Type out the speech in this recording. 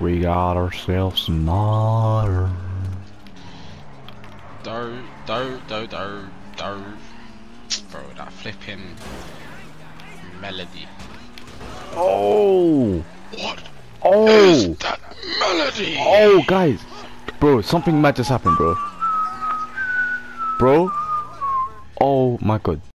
We got ourselves another. Do, do, do, do, do. Bro, that flipping melody. Oh! What Oh! is that melody? Oh, guys! Bro, something might just happen, bro. Bro? Oh my god.